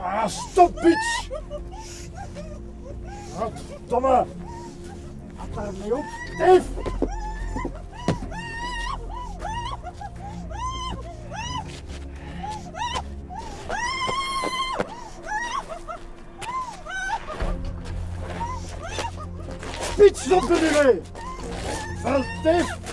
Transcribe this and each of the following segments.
Ah, stop, bitch! Godverdomme! Laat daar mee op, Dave! Bitch, stop er nu mee! Vuil, Dave!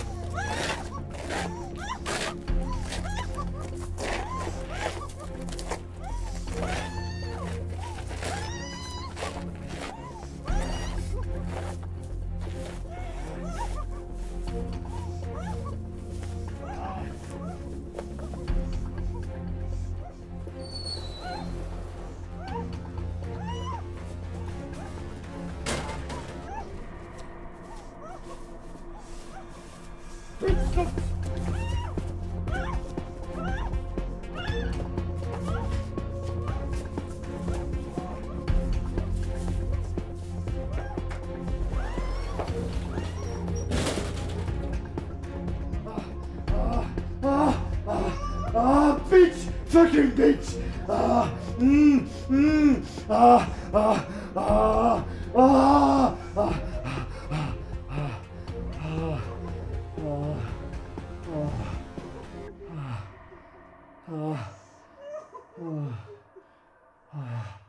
Fucking bitch! Ah, mm, mm, ah, ah, ah, ah, ah. 아, 아, 아.